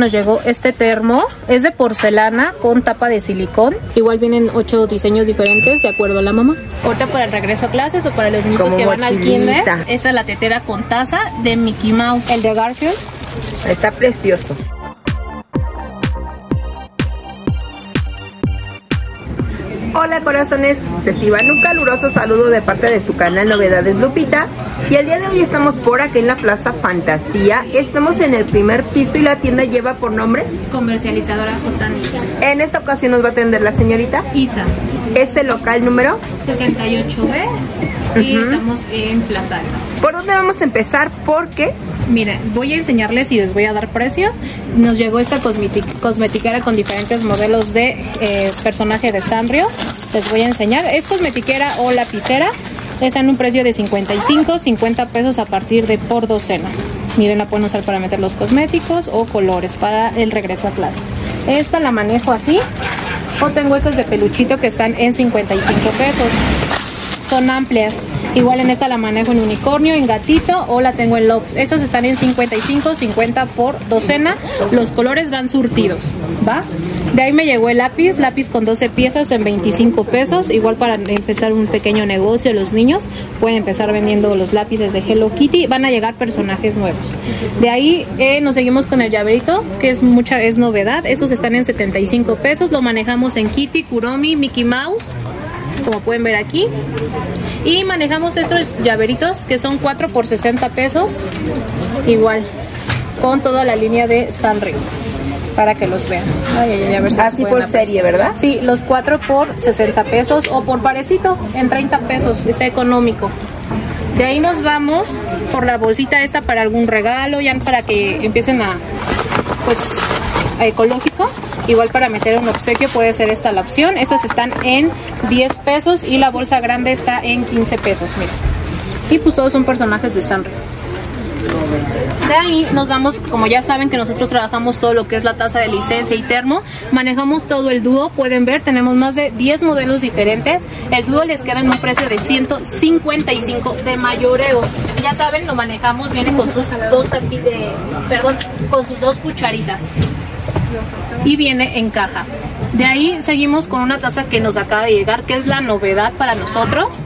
Nos llegó este termo, es de porcelana con tapa de silicón. Igual vienen ocho diseños diferentes de acuerdo a la mamá. Ahorita para el regreso a clases o para los niños Como que van al kinder. Esta es la tetera con taza de Mickey Mouse. El de Garfield. Está precioso. Hola corazones, reciban un caluroso saludo de parte de su canal Novedades Lupita y el día de hoy estamos por aquí en la Plaza Fantasía, estamos en el primer piso y la tienda lleva por nombre, Comercializadora J. en esta ocasión nos va a atender la señorita, Isa. es el local número, 68B. Y estamos en Plata Alta. ¿Por dónde vamos a empezar? Porque Miren, voy a enseñarles y les voy a dar precios. Nos llegó esta cosmetiquera con diferentes modelos de eh, personaje de Sanrio. Les voy a enseñar. Es cosmetiquera o lapicera. Está en un precio de 55, 50 pesos a partir de por docena. Miren, la pueden usar para meter los cosméticos o colores para el regreso a clases. Esta la manejo así. O tengo estas de peluchito que están en 55 pesos son amplias. Igual en esta la manejo en unicornio, en gatito o la tengo en love. Estas están en 55, 50 por docena. Los colores van surtidos, ¿va? De ahí me llegó el lápiz, lápiz con 12 piezas en 25 pesos. Igual para empezar un pequeño negocio, los niños pueden empezar vendiendo los lápices de Hello Kitty. Van a llegar personajes nuevos. De ahí eh, nos seguimos con el llaverito, que es mucha es novedad. Estos están en 75 pesos. Lo manejamos en Kitty, Kuromi, Mickey Mouse como pueden ver aquí. Y manejamos estos llaveritos que son 4 por 60 pesos. Igual, con toda la línea de Sanrio. Para que los vean. Ay, ay, ay, a ver si así por serie, ¿verdad? Sí, los 4 por 60 pesos o por parecito en 30 pesos. Está económico. De ahí nos vamos por la bolsita esta para algún regalo, ya para que empiecen a, pues, a ecológico. Igual para meter un obsequio puede ser esta la opción. Estas están en 10 pesos y la bolsa grande está en 15 pesos, mira. Y pues todos son personajes de Sanrio. De ahí nos damos, como ya saben que nosotros trabajamos todo lo que es la tasa de licencia y termo, manejamos todo el dúo, pueden ver, tenemos más de 10 modelos diferentes. El dúo les queda en un precio de 155 de mayoreo. Ya saben, lo manejamos, viene con sus dos de- perdón, con sus dos cucharitas y viene en caja. De ahí seguimos con una taza que nos acaba de llegar, que es la novedad para nosotros,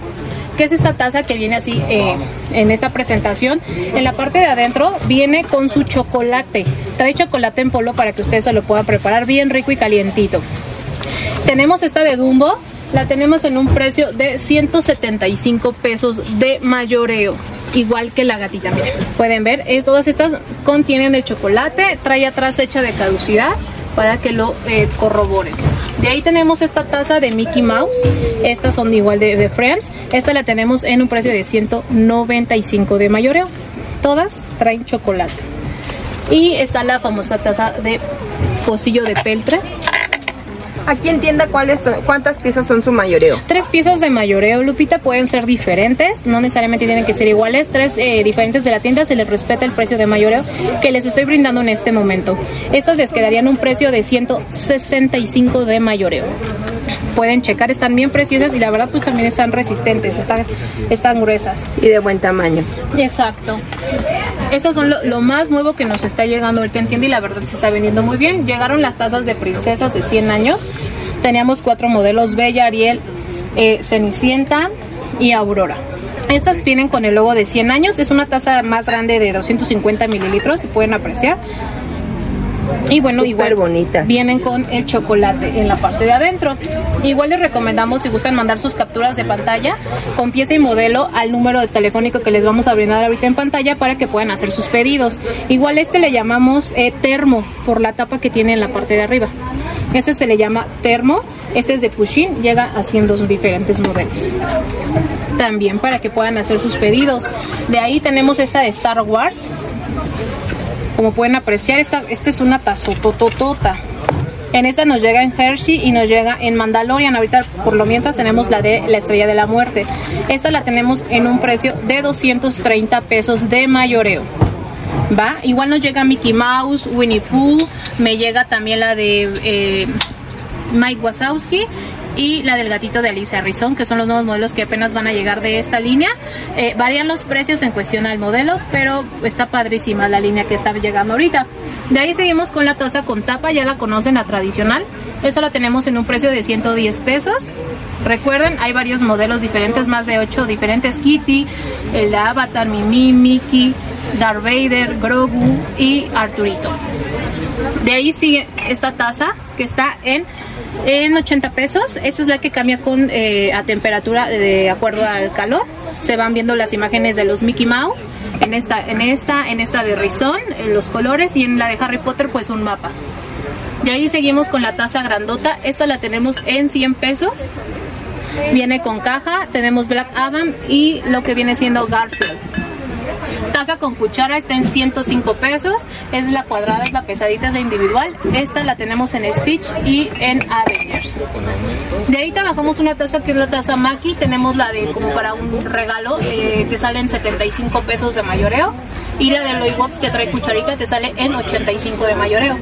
que es esta taza que viene así eh, en esta presentación. En la parte de adentro viene con su chocolate. Trae chocolate en polvo para que ustedes se lo puedan preparar bien rico y calientito. Tenemos esta de Dumbo, la tenemos en un precio de 175 pesos de mayoreo. Igual que la gatita, miren. Pueden ver, es, todas estas contienen el chocolate, trae atrás fecha de caducidad para que lo eh, corroboren. De ahí tenemos esta taza de Mickey Mouse. Estas son igual de, Friends. Esta la tenemos en un precio de 195 de mayoreo. Todas traen chocolate. Y está la famosa taza de pocillo de peltre. Aquí entienda cuáles son- cuántas piezas son su mayoreo. Tres piezas de mayoreo, Lupita, pueden ser diferentes, no necesariamente tienen que ser iguales. Tres eh, diferentes de la tienda, se les respeta el precio de mayoreo que les estoy brindando en este momento. Estas les quedarían un precio de 165 de mayoreo. Pueden checar, están bien preciosas y la verdad pues también están resistentes, están, están gruesas. Y de buen tamaño. Exacto. Estas son lo, más nuevo que nos está llegando ahorita en tienda y la verdad se está vendiendo muy bien. Llegaron las tazas de princesas de 100 años. Teníamos cuatro modelos, Bella, Ariel, eh, Cenicienta y Aurora. Estas vienen con el logo de 100 años. Es una taza más grande de 250 mililitros, si pueden apreciar. Y bueno, igual bonitas. vienen con el chocolate en la parte de adentro. Igual les recomendamos si gustan mandar sus capturas de pantalla con pieza y modelo al número de telefónico que les vamos a brindar ahorita en pantalla para que puedan hacer sus pedidos. Igual este le llamamos eh, termo por la tapa que tiene en la parte de arriba. Este se le llama termo, este es de Pushin, llega así en dos diferentes modelos también para que puedan hacer sus pedidos. De ahí tenemos esta de Star Wars. Como pueden apreciar, esta, es una tazotototota. En esta nos llega en Hershey y nos llega en Mandalorian. Ahorita por lo mientras tenemos la de la Estrella de la Muerte. Esta la tenemos en un precio de 230 pesos de mayoreo. ¿Va? Igual nos llega Mickey Mouse, Winnie Pooh, me llega también la de eh, Mike Wazowski y la del gatito de Alicia Rizón, que son los nuevos modelos que apenas van a llegar de esta línea. Eh, varían los precios en cuestión al modelo, pero está padrísima la línea que está llegando ahorita. De ahí seguimos con la taza con tapa, ya la conocen, la tradicional. Eso la tenemos en un precio de 110 pesos. Recuerden, hay varios modelos diferentes, más de 8 diferentes. Kitty, el de Avatar, Mimi, Mickey, Darth Vader, Grogu y Arturito. De ahí sigue esta taza que está en, en 80 pesos. Esta es la que cambia con eh, a temperatura de acuerdo al calor. Se van viendo las imágenes de los Mickey Mouse. En esta, en esta, en esta de Rizón, en los colores y en la de Harry Potter pues un mapa. De ahí seguimos con la taza grandota. Esta la tenemos en 100 pesos. Viene con caja. Tenemos Black Adam y lo que viene siendo Garfield. Taza con cuchara está en 105 pesos. Es la cuadrada, es la pesadita de individual. Esta la tenemos en Stitch y en Avengers. De ahí trabajamos una taza que es la taza Maki. Tenemos la de como para un regalo. Eh, te sale en 75 pesos de mayoreo. Y la de Loy Wops que trae cucharita te sale en 85 de mayoreo.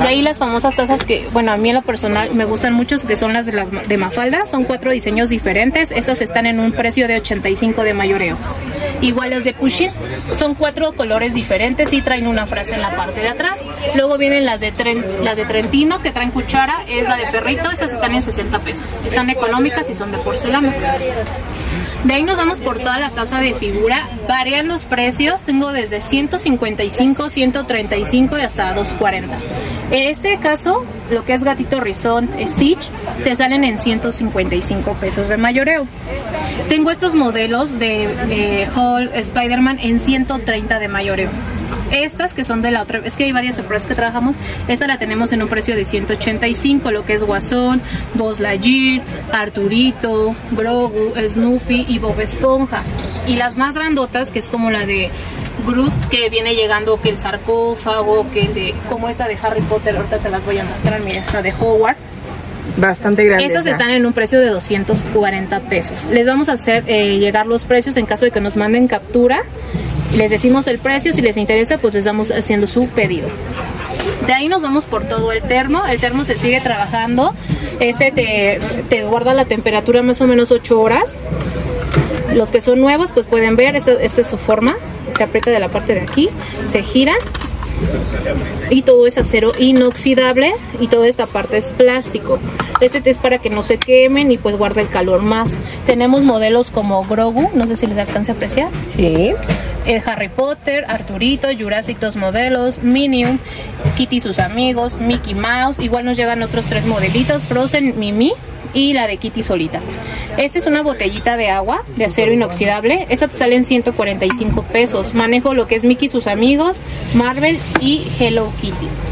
De ahí las famosas tazas que, bueno, a mí en lo personal me gustan mucho, que son las de, la, de Mafalda. Son cuatro diseños diferentes. Estas están en un precio de 85 de mayoreo. Igual las de Pushin, son cuatro colores diferentes y traen una frase en la parte de atrás. Luego vienen las de, las de Trentino, que traen cuchara, es la de perrito. Estas están en 60 pesos. Están económicas y son de porcelana. De ahí nos vamos por toda la taza de figura. Varían los precios. Tengo desde 155, 135 y hasta 240. En este caso, lo que es gatito rizón Stitch, te salen en 155 pesos de mayoreo. Tengo estos modelos de eh, Spider-Man en 130 de mayoreo. Estas que son de la otra, es que hay varias empresas que trabajamos. Esta la tenemos en un precio de 185, lo que es Guasón, Buzz Lightyear, Arturito, Grogu, Snoopy y Bob Esponja. Y las más grandotas, que es como la de Groot, que viene llegando que el sarcófago, que de, como esta de Harry Potter, ahorita se las voy a mostrar, mira, esta de Howard. Bastante grande. Estas están en un precio de 240 pesos. Les vamos a hacer eh, llegar los precios en caso de que nos manden captura. Les decimos el precio, si les interesa, pues les damos haciendo su pedido. De ahí nos vamos por todo el termo. El termo se sigue trabajando. Este te, te guarda la temperatura más o menos 8 horas. Los que son nuevos, pues pueden ver, esta, esta es su forma. Se aprieta de la parte de aquí, se gira y todo es acero inoxidable y toda esta parte es plástico. Este es para que no se quemen y pues guarde el calor más. Tenemos modelos como Grogu, no sé si les alcance a apreciar. Sí. El Harry Potter, Arturito, Jurassic dos modelos, Minium, Kitty y sus amigos, Mickey Mouse. Igual nos llegan otros tres modelitos, Frozen, Mimi y la de Kitty solita. Esta es una botellita de agua de acero inoxidable. Esta te sale en 145 pesos. Manejo lo que es Mickey sus amigos, Marvel y Hello Kitty.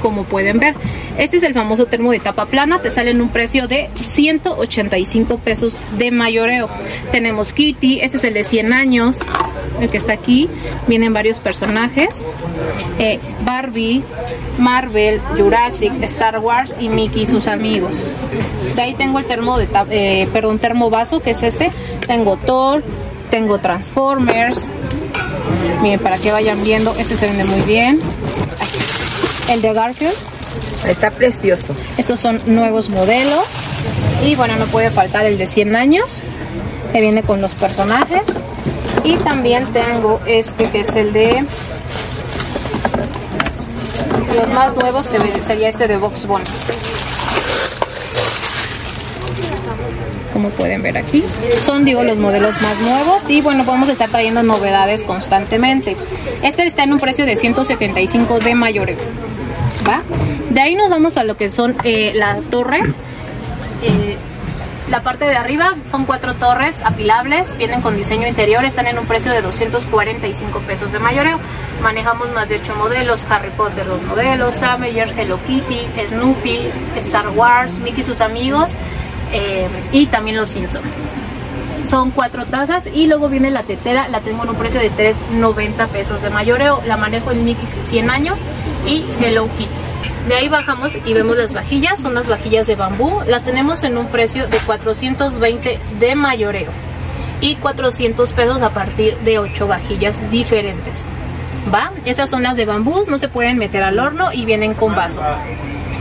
Como pueden ver, este es el famoso termo de tapa plana. Te sale en un precio de 185 pesos de mayoreo. Tenemos Kitty, este es el de 100 años, el que está aquí. Vienen varios personajes: eh, Barbie, Marvel, Jurassic, Star Wars y Mickey y sus amigos. De ahí tengo el termo de eh, perdón, termo vaso, que es este. Tengo Thor, tengo Transformers. Miren, para que vayan viendo, este se vende muy bien. El de Garfield. Está precioso. Estos son nuevos modelos. Y bueno, no puede faltar el de 100 años. Que viene con los personajes. Y también tengo este que es el de los más nuevos que sería este de Box One. Como pueden ver aquí. Son, digo, los modelos más nuevos y bueno, vamos a estar trayendo novedades constantemente. Este está en un precio de 175 de mayoreo. De ahí nos vamos a lo que son eh, la torre. Eh, la parte de arriba son cuatro torres apilables, vienen con diseño interior, están en un precio de 245 pesos de mayoreo. Manejamos más de 8 modelos, Harry Potter los modelos, Avenger, Hello Kitty, Snoopy, Star Wars, Mickey y sus amigos eh, y también los Simpsons. Son cuatro tazas y luego viene la tetera, la tengo en un precio de 3.90 pesos de mayoreo. La manejo en Mickey 100 años y Hello Kitty. De ahí bajamos y vemos las vajillas, son las vajillas de bambú. Las tenemos en un precio de 420 de mayoreo y 400 pesos a partir de 8 vajillas diferentes. ¿Va? Estas son las de bambú, no se pueden meter al horno y vienen con vaso.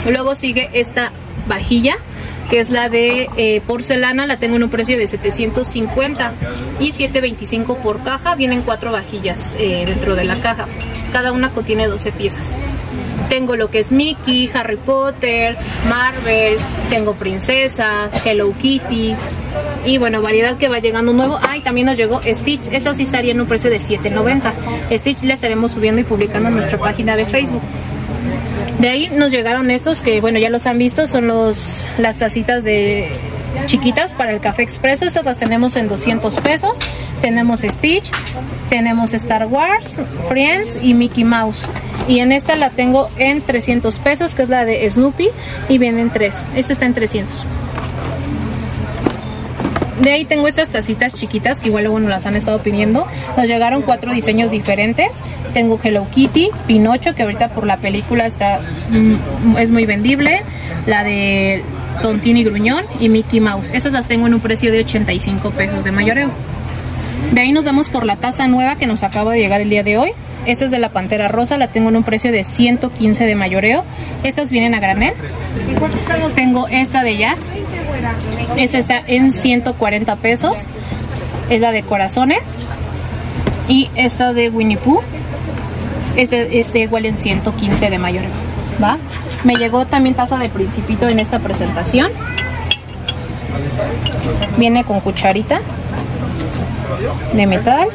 Luego sigue esta vajilla que es la de eh, porcelana, la tengo en un precio de 750 y 725 por caja. Vienen cuatro vajillas eh, dentro de la caja. Cada una contiene 12 piezas. Tengo lo que es Mickey, Harry Potter, Marvel, tengo princesas, Hello Kitty y bueno, variedad que va llegando nuevo. Ah, y también nos llegó Stitch. Esa sí estaría en un precio de 7.90. Stitch le estaremos subiendo y publicando en nuestra página de Facebook. De ahí nos llegaron estos que bueno, ya los han visto, son los las tacitas de chiquitas para el café expreso. Estas las tenemos en 200 pesos. Tenemos Stitch, tenemos Star Wars, Friends y Mickey Mouse. Y en esta la tengo en 300 pesos, que es la de Snoopy. Y vienen tres. Esta está en 300. De ahí tengo estas tacitas chiquitas que igual luego nos las han estado pidiendo. Nos llegaron cuatro diseños diferentes. Tengo Hello Kitty, Pinocho, que ahorita por la película está mm, es muy vendible. La de Tontini Gruñón y Mickey Mouse. Estas las tengo en un precio de 85 pesos de mayoreo. De ahí nos damos por la taza nueva que nos acaba de llegar el día de hoy. Esta es de la Pantera Rosa, la tengo en un precio de 115 de mayoreo. Estas vienen a granel. Tengo esta de ya. Esta está en 140 pesos. Es la de corazones. Y esta de Winnie Pooh. Este, este igual en 115 de mayoreo. ¿Va? Me llegó también taza de principito en esta presentación. Viene con cucharita de metal.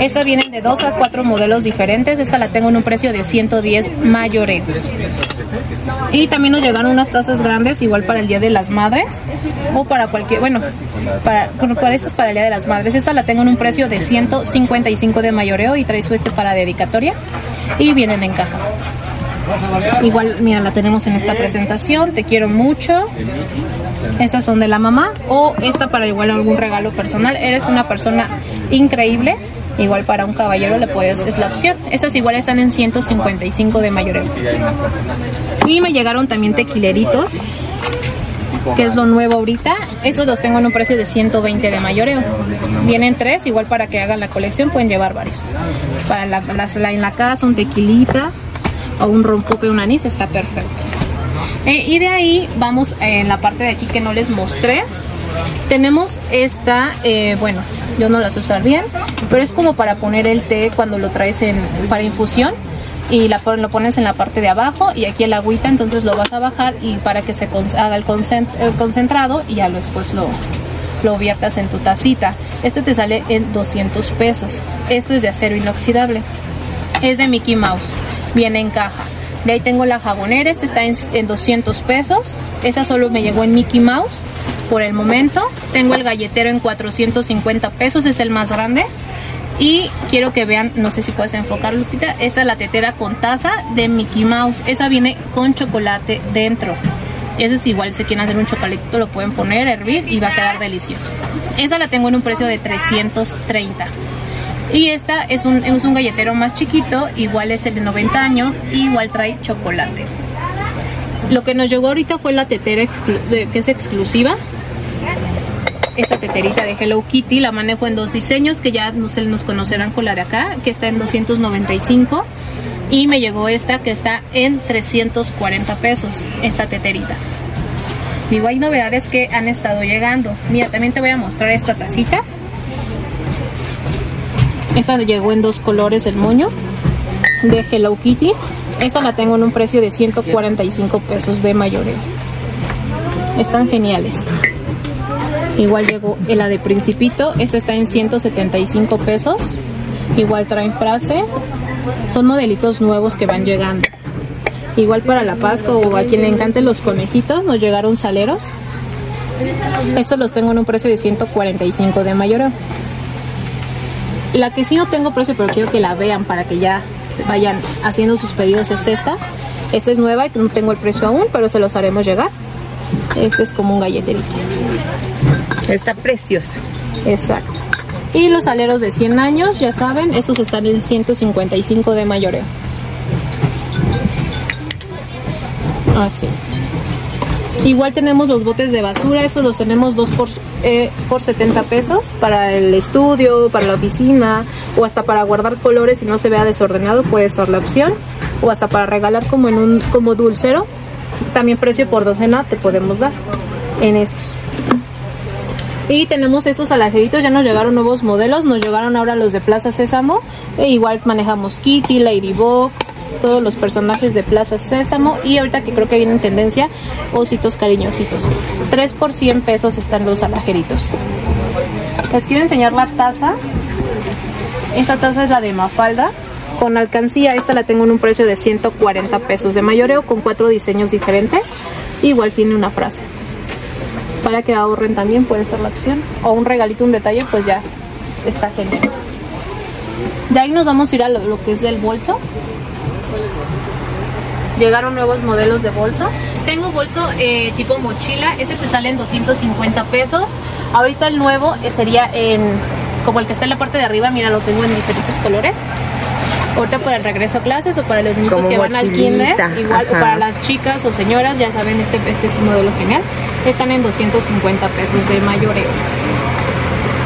Estas vienen de 2 a 4 modelos diferentes. Esta la tengo en un precio de 110 mayoreo. Y también nos llegaron unas tazas grandes, igual para el Día de las Madres. O para cualquier, bueno, para, para estas para el Día de las Madres. Esta la tengo en un precio de 155 de mayoreo y trae su este para dedicatoria. Y vienen en caja. Igual, mira, la tenemos en esta presentación. Te quiero mucho. Estas son de la mamá. O esta para igual algún regalo personal. Eres una persona increíble. Igual para un caballero le puedes, es la opción. Estas igual están en 155 de mayoreo. Y me llegaron también tequileritos que es lo nuevo ahorita. Estos los tengo en un precio de 120 de mayoreo. Vienen tres, igual para que hagan la colección pueden llevar varios. Para la, la en la casa, un tequilita, o un rompope, un anís, está perfecto. Eh, y de ahí vamos en la parte de aquí que no les mostré. Tenemos esta, eh, bueno, yo no la sé usar bien, pero es como para poner el té cuando lo traes en, para infusión y la, lo pones en la parte de abajo y aquí el agüita, entonces lo vas a bajar y para que se haga el, concentrado y ya después lo, lo viertas en tu tacita. Este te sale en 200 pesos. Esto es de acero inoxidable. Es de Mickey Mouse viene en caja. De ahí tengo la jabonera, esta está en, 200 pesos. Esa solo me llegó en Mickey Mouse por el momento. Tengo el galletero en 450 pesos, es el más grande. Y quiero que vean, no sé si puedes enfocar Lupita, esta es la tetera con taza de Mickey Mouse. Esa viene con chocolate dentro. Ese es igual, si quieren hacer un chocolatito lo pueden poner, hervir y va a quedar delicioso. Esa la tengo en un precio de 330. Y esta es un, es un galletero más chiquito, igual es el de 90 años, igual trae chocolate. Lo que nos llegó ahorita fue la tetera que es exclusiva. Esta teterita de Hello Kitty la manejo en dos diseños que ya no se nos conocerán con la de acá, que está en 295. Y me llegó esta que está en 340 pesos, esta teterita. Digo, hay novedades que han estado llegando. Mira, también te voy a mostrar esta tacita esta llegó en dos colores el moño de Hello Kitty. Esta la tengo en un precio de 145 pesos de mayoreo. Están geniales. Igual llegó la de Principito. Esta está en 175 pesos. Igual traen frase. Son modelitos nuevos que van llegando. Igual para la Pascua o a quien le encanten los conejitos, nos llegaron saleros. Estos los tengo en un precio de 145 de mayoreo. La que sí no tengo precio, pero quiero que la vean para que ya vayan haciendo sus pedidos es esta. Esta es nueva y no tengo el precio aún, pero se los haremos llegar. Este es como un galleterito. Está preciosa. Exacto. Y los aleros de 100 años, ya saben, estos están en 155 de mayoreo. Así. Igual tenemos los botes de basura, estos los tenemos dos por, eh, por 70 pesos para el estudio, para la oficina o hasta para guardar colores y no se vea desordenado, puede ser la opción. O hasta para regalar como en un como dulcero, también precio por docena te podemos dar. en estos. Y tenemos estos alajeritos, ya nos llegaron nuevos modelos, nos llegaron ahora los de Plaza Sésamo. E igual manejamos Kitty, Ladybug, todos los personajes de Plaza Sésamo. Y ahorita que creo que viene en tendencia, ositos cariñositos. 3 por 100 pesos están los alajeritos. Les quiero enseñar la taza. Esta taza es la de Mafalda con alcancía. Esta la tengo en un precio de 140 pesos de mayoreo con cuatro diseños diferentes. Igual tiene una frase para que ahorren también puede ser la opción. O un regalito, un detalle, pues ya está genial. De ahí nos vamos a ir a lo, que es el bolso. Llegaron nuevos modelos de bolso. Tengo bolso eh, tipo mochila, ese te sale en 250 pesos. Ahorita el nuevo eh, sería en, como el que está en la parte de arriba, mira, lo tengo en diferentes colores ahorita para el regreso a clases o para los niños que van al kinder, igual o para las chicas o señoras, ya saben, este, este es un modelo genial, están en 250 pesos de mayoreo.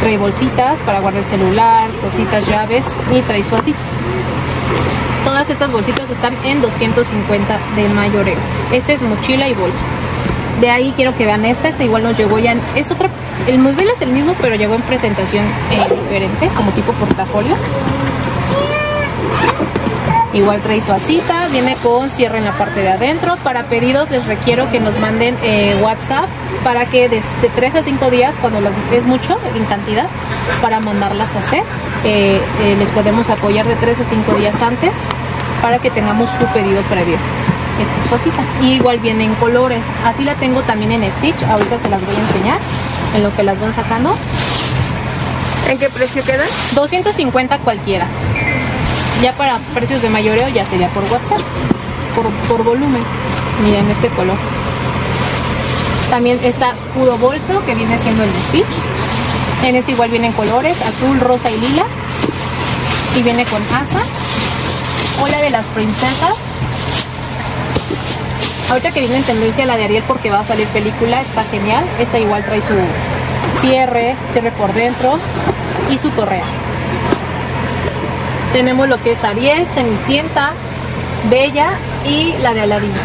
Trae bolsitas para guardar el celular, cositas, llaves y trae su así. Todas estas bolsitas están en 250 de mayoreo. Este es mochila y bolso. De ahí quiero que vean esta, esta igual nos llegó ya, en, es otra, el modelo es el mismo pero llegó en presentación eh, diferente, como tipo portafolio. Igual trae su asita, viene con cierre en la parte de adentro. Para pedidos les requiero que nos manden eh, WhatsApp para que desde 3 a 5 días, cuando las, es mucho en cantidad, para mandarlas a hacer. Eh, eh, les podemos apoyar de 3 a 5 días antes para que tengamos su pedido previo. Esta es su asita. Y igual viene en colores. Así la tengo también en Stitch. Ahorita se las voy a enseñar en lo que las van sacando. ¿En qué precio quedan? 250 cualquiera. Ya para precios de mayoreo ya sería por WhatsApp, por, volumen. Miren este color. También está puro bolso que viene siendo el de Stitch. En este igual vienen colores, azul, rosa y lila. Y viene con asa. Hola de las princesas. Ahorita que viene en tendencia la de Ariel porque va a salir película, está genial. Esta igual trae su cierre, cierre por dentro y su correa. Tenemos lo que es Ariel, Cenicienta, Bella y la de Aladina.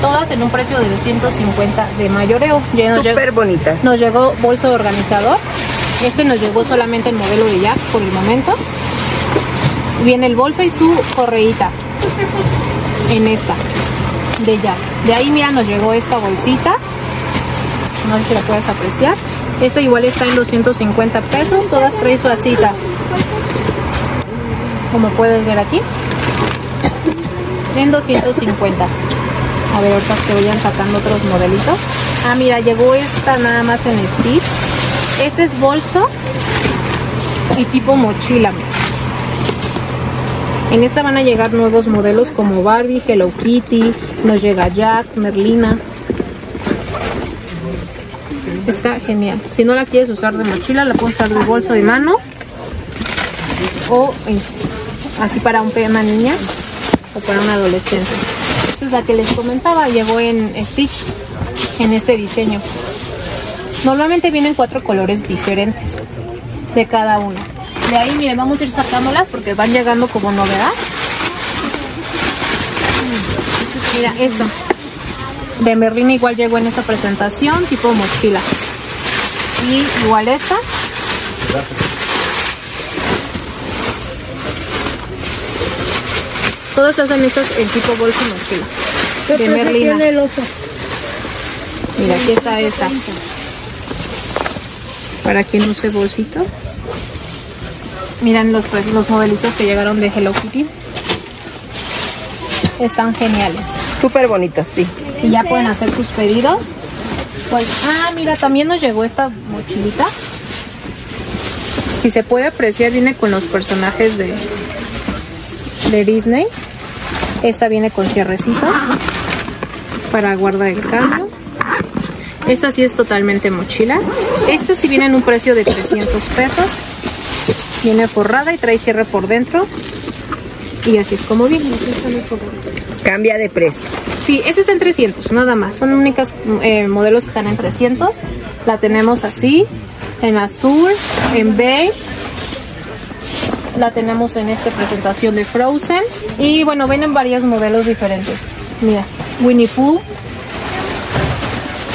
Todas en un precio de 250 de mayoreo. Súper bonitas. Nos llegó bolso organizador. Este nos llegó solamente el modelo de Jack por el momento. Viene el bolso y su correíta. En esta. De Jack. De ahí, mira, nos llegó esta bolsita. No sé si la puedes apreciar. Esta igual está en 250 pesos. Todas traen su asita como puedes ver aquí. En 250 a ver ahorita que vayan sacando otros modelitos. Ah mira llegó esta nada más en Stitch. Este es bolso y tipo mochila en esta van a llegar nuevos modelos como Barbie, Hello Kitty, nos llega Jack, Merlina. Está genial. Si no la quieres usar de mochila, la puedes usar de bolso de mano o así para una niña o para un adolescente. Esta es la que les comentaba, llegó en Stitch, en este diseño. Normalmente vienen cuatro colores diferentes de cada uno. De ahí, miren, vamos a ir sacándolas porque van llegando como novedad. Mira, esto. De Merlina igual llegó en esta presentación, tipo mochila. Y igual esta. Todas hacen estas en tipo bolsa y mochila. De Merlina. Mira, aquí está esta. Para quien use bolsito. Miren los precios, los modelitos que llegaron de Hello Kitty. Están geniales. Súper bonitos, sí. Y ya pueden hacer sus pedidos. Pues, ah, mira, también nos llegó esta mochilita. Si se puede apreciar, viene con los personajes de, de Disney. Esta viene con cierrecito para guardar el cambio. Esta sí es totalmente mochila. Esta sí viene en un precio de 300 pesos. Viene forrada y trae cierre por dentro. Y así es como viene. Cambia de precio. Sí, este está en 300, nada más. Son únicos eh, modelos que están en 300. La tenemos así, en azul, en beige la tenemos en esta presentación de Frozen. Y bueno, vienen varios modelos diferentes. Mira, Winnie Pooh.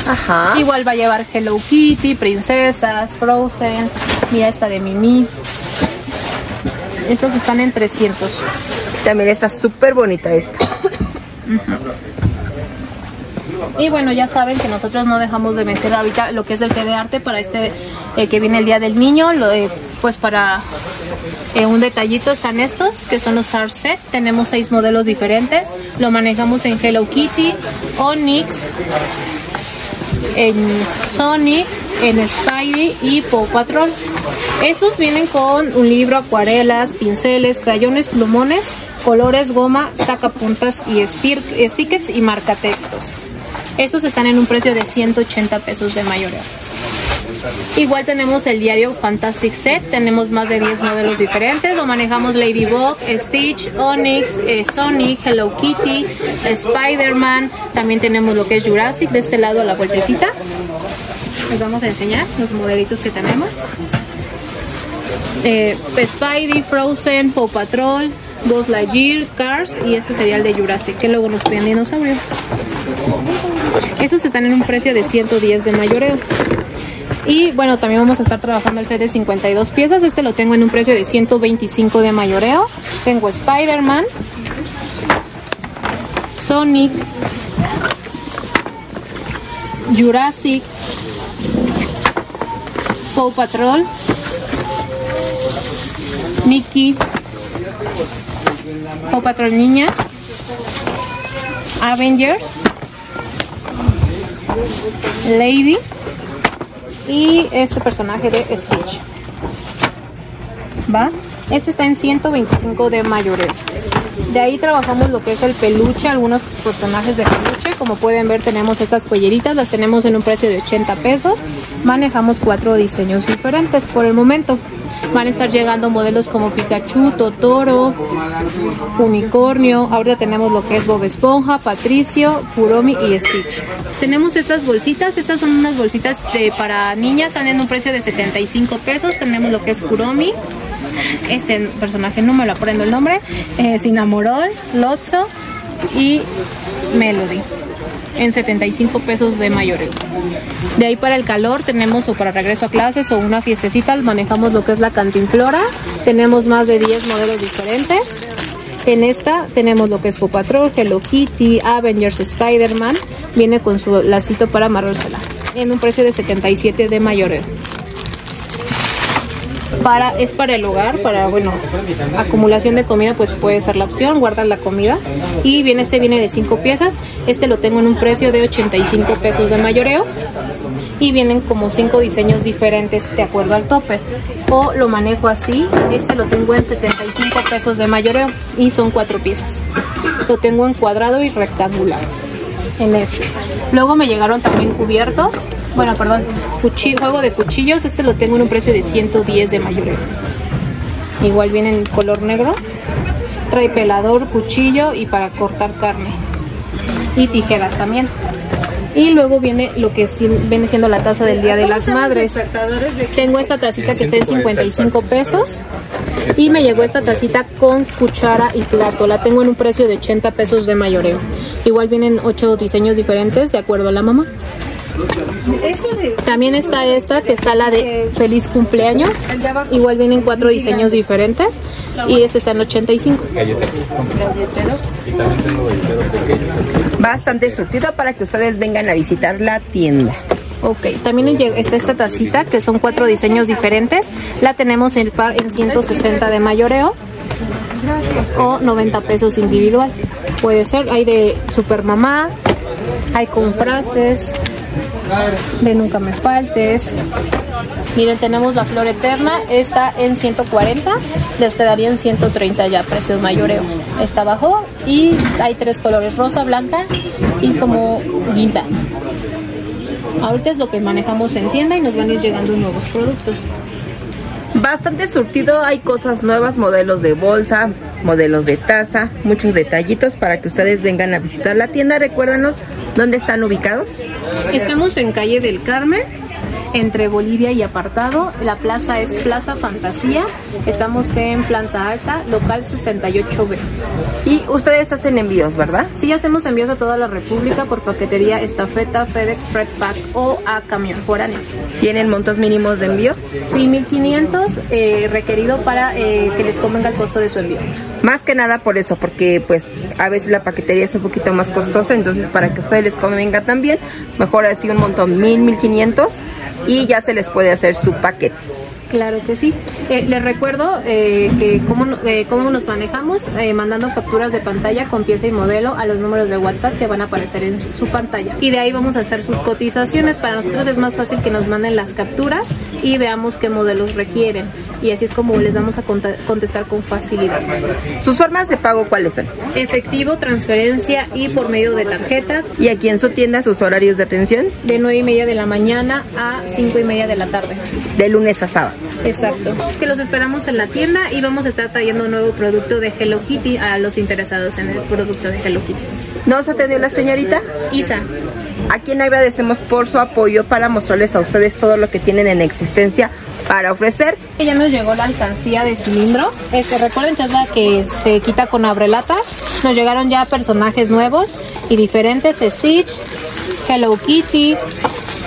Ajá. Igual va a llevar Hello Kitty, princesas, Frozen. Mira esta de Mimi. Estas están en 300. También está súper bonita esta. Y bueno, ya saben que nosotros no dejamos de meter ahorita lo que es el CD arte para este eh, que viene el Día del Niño. Lo, eh, pues para eh, un detallito están estos, que son los art set. Tenemos seis modelos diferentes. Lo manejamos en Hello Kitty, Onyx, en Sonic, en Spidey y Paw Patrol. Estos vienen con un libro, acuarelas, pinceles, crayones, plumones, colores, goma, sacapuntas y stickers y marcatextos. Estos están en un precio de 180 pesos de mayoreo. Igual tenemos el diario Fantastic Set, tenemos más de 10 modelos diferentes, lo manejamos Ladybug, Stitch, Onyx, eh, Sonic, Hello Kitty, Spider-Man, también tenemos lo que es Jurassic, de este lado a la vueltecita. Les vamos a enseñar los modelitos que tenemos. Eh, Spidey, Frozen, Paw Patrol, Buzz Lightyear, Cars y este sería el de Jurassic, que luego nos piden dinosaurio. Estos están en un precio de 110 de mayoreo. Y bueno, también vamos a estar trabajando el set de 52 piezas. Este lo tengo en un precio de 125 de mayoreo. Tengo Spider-Man, Sonic, Jurassic, Paw Patrol, Mickey, Paw Patrol Niña, Avengers, Lady y este personaje de Stitch. ¿Va? Este está en 125 de mayoreo. De ahí trabajamos lo que es el peluche, algunos personajes de peluche. Como pueden ver tenemos estas cuelleritas, las tenemos en un precio de 80 pesos. Manejamos cuatro diseños diferentes por el momento. Van a estar llegando modelos como Pikachu, Totoro, Unicornio. Ahorita tenemos lo que es Bob Esponja, Patricio, Puromi y Stitch. Tenemos estas bolsitas. Estas son unas bolsitas para niñas. Están en un precio de 75 pesos. Tenemos lo que es Kuromi. Este personaje no me lo aprendo el nombre. Eh, Cinnamorol, Lotso y Melody en 75 pesos de mayoreo. De ahí para el calor tenemos o para regreso a clases o una fiestecita manejamos lo que es la cantinflora. Tenemos más de 10 modelos diferentes. En esta tenemos lo que es Paw Patrol, Hello Kitty, Avengers, Spider-Man. Viene con su lacito para amarrársela. En un precio de 77 de mayoreo. Para, es para el hogar, para bueno, acumulación de comida, pues puede ser la opción, guardan la comida. Y viene este viene de 5 piezas. Este lo tengo en un precio de 85 pesos de mayoreo. Y vienen como 5 diseños diferentes de acuerdo al tope. O lo manejo así. Este lo tengo en 75 pesos de mayoreo. Y son 4 piezas. Lo tengo en cuadrado y rectangular. En este. Luego me llegaron también cubiertos. Bueno, perdón. cuchi- juego de cuchillos. Este lo tengo en un precio de 110 de mayoreo. Igual viene en color negro. Trae pelador, cuchillo y para cortar carne. Y tijeras también. Y luego viene lo que viene siendo la taza del Día de las Madres. Tengo esta tacita que está en 55 pesos. Y me llegó esta tacita con cuchara y plato. La tengo en un precio de 80 pesos de mayoreo. Igual vienen 8 diseños diferentes de acuerdo a la mamá. También está esta, que está la de feliz cumpleaños. Igual vienen cuatro diseños diferentes. Y este está en 85. Bastante surtido para que ustedes vengan a visitar la tienda. Ok, también está esta tacita, que son cuatro diseños diferentes. La tenemos en par en 160 de mayoreo. O 90 pesos individual. Puede ser, hay de super mamá, hay con frases, de nunca me faltes. Miren, tenemos la flor eterna, está en 140, les quedaría en 130 ya, precio mayoreo. Está abajo y hay tres colores, rosa, blanca y como guinda. Ahorita es lo que manejamos en tienda y nos van a ir llegando nuevos productos. Bastante surtido, hay cosas nuevas, modelos de bolsa, modelos de taza, muchos detallitos para que ustedes vengan a visitar la tienda. Recuérdanos dónde están ubicados. Estamos en calle del Carmen, entre Bolivia y Apartado. La plaza es Plaza Fantasía. Estamos en planta alta, local 68B. Y ustedes hacen envíos, ¿verdad? Sí, hacemos envíos a toda la República por paquetería, estafeta, FedEx, Pack o a camión foráneo. ¿Tienen montos mínimos de envío? Sí, 1500 eh, requerido para eh, que les convenga el costo de su envío. Más que nada por eso, porque pues a veces la paquetería es un poquito más costosa, entonces para que a ustedes les convenga también, mejor así un montón, 1000, 1500 y ya se les puede hacer su paquete. Claro que sí. Eh, les recuerdo eh, que cómo, eh, cómo nos manejamos, mandando capturas de pantalla con pieza y modelo a los números de WhatsApp que van a aparecer en su pantalla. Y de ahí vamos a hacer sus cotizaciones. Para nosotros es más fácil que nos manden las capturas y veamos qué modelos requieren. Y así es como les vamos a contestar con facilidad. ¿Sus formas de pago cuáles son? Efectivo, transferencia y por medio de tarjeta Y aquí en su tienda sus horarios de atención de 9 y media de la mañana a 5 y media de la tarde. de lunes a sábado. Exacto. Que los esperamos en la tienda y vamos a estar trayendo un nuevo producto de Hello Kitty a los interesados en el producto de Hello Kitty. ¿Nos atendió la señorita? Isa, A quien agradecemos por su apoyo para mostrarles a ustedes todo lo que tienen en existencia para ofrecer. ya nos llegó la alcancía de cilindro. Este, recuerden que es la que se quita con abrelatas. Nos llegaron ya personajes nuevos y diferentes. Stitch, Hello Kitty.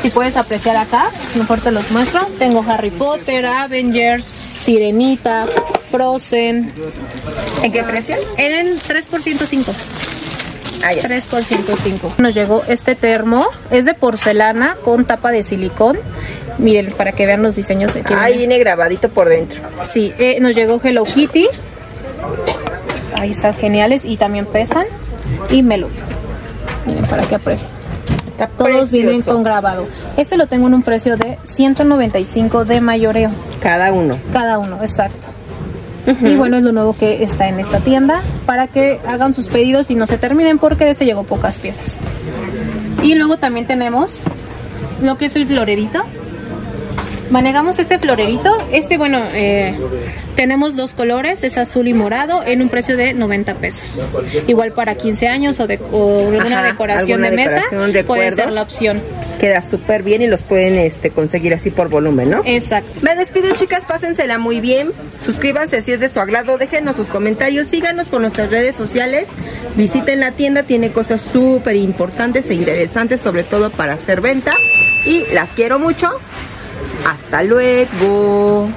Si puedes apreciar acá, mejor te los muestro. Tengo Harry Potter, Avengers, Sirenita, Frozen. ¿En qué precio? En 3 por 105. Ah, ya. 3 por 105. Nos llegó este termo. Es de porcelana con tapa de silicón. Miren, para que vean los diseños. Aquí Ahí viene. viene grabadito por dentro. Sí, eh, nos llegó Hello Kitty. Ahí están geniales y también pesan. Y Melody. Miren, para que aprecien. Está Todos vienen precioso. con grabado. Este lo tengo en un precio de 195 de mayoreo. Cada uno. Cada uno, exacto. Y bueno, es lo nuevo que está en esta tienda para que hagan sus pedidos y no se terminen porque de este llegó pocas piezas. Y luego también tenemos lo que es el florerito. Manejamos este florerito. Este, bueno, eh, tenemos dos colores, es azul y morado, en un precio de 90 pesos. Igual para 15 años o, de, o alguna Ajá, decoración alguna de mesa, puede ser la opción. Queda súper bien y los pueden este, conseguir así por volumen, ¿no? Exacto. Me despido chicas, pásensela muy bien. Suscríbanse si es de su agrado, déjenos sus comentarios, síganos por nuestras redes sociales, visiten la tienda, tiene cosas súper importantes e interesantes, sobre todo para hacer venta. Y las quiero mucho. Hasta luego.